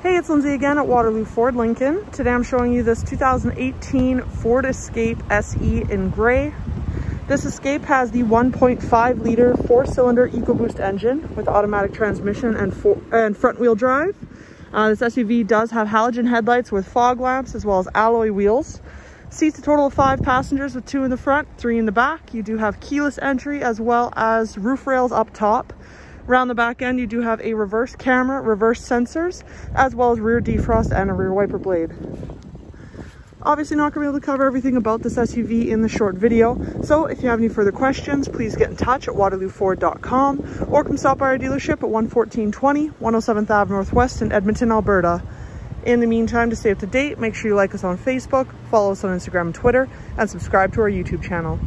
Hey, it's Lindsay again at Waterloo Ford Lincoln. Today I'm showing you this 2018 Ford Escape SE in gray. This Escape has the 1.5 liter four cylinder EcoBoost engine with automatic transmission and, and front wheel drive. Uh, this SUV does have halogen headlights with fog lamps as well as alloy wheels. Seats a total of five passengers with two in the front, three in the back. You do have keyless entry as well as roof rails up top. Around the back end, you do have a reverse camera, reverse sensors, as well as rear defrost and a rear wiper blade. Obviously not to be able to cover everything about this SUV in the short video, so if you have any further questions, please get in touch at waterlooford.com or come stop by our dealership at 11420 107th Ave Northwest in Edmonton, Alberta. In the meantime, to stay up to date, make sure you like us on Facebook, follow us on Instagram and Twitter, and subscribe to our YouTube channel.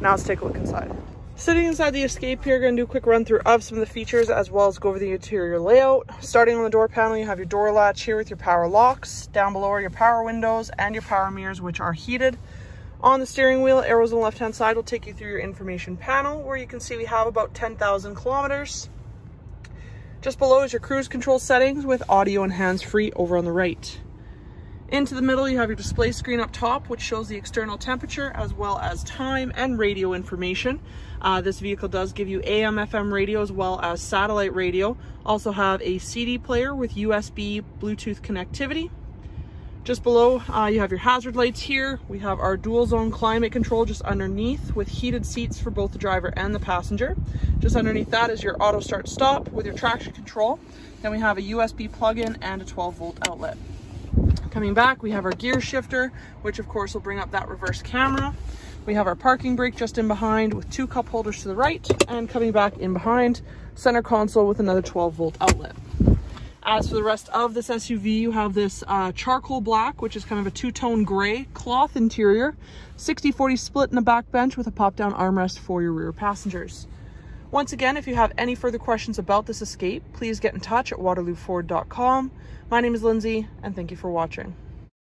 Now let's take a look inside. Sitting inside the Escape here, going to do a quick run through of some of the features as well as go over the interior layout. Starting on the door panel, you have your door latch here with your power locks. Down below are your power windows and your power mirrors, which are heated. On the steering wheel, arrows on the left-hand side will take you through your information panel where you can see we have about 10,000 kilometers. Just below is your cruise control settings with audio and hands-free over on the right. Into the middle, you have your display screen up top, which shows the external temperature as well as time and radio information. Uh, this vehicle does give you AM, FM radio as well as satellite radio. Also have a CD player with USB Bluetooth connectivity. Just below, uh, you have your hazard lights here. We have our dual zone climate control just underneath with heated seats for both the driver and the passenger. Just underneath that is your auto start stop with your traction control. Then we have a USB plug-in and a 12 volt outlet. Coming back, we have our gear shifter, which of course will bring up that reverse camera. We have our parking brake just in behind with two cup holders to the right and coming back in behind, center console with another 12 volt outlet. As for the rest of this SUV, you have this uh, charcoal black, which is kind of a two-tone gray cloth interior, 60-40 split in the back bench with a pop-down armrest for your rear passengers. Once again, if you have any further questions about this Escape, please get in touch at waterlooford.com. My name is Lindsay, and thank you for watching.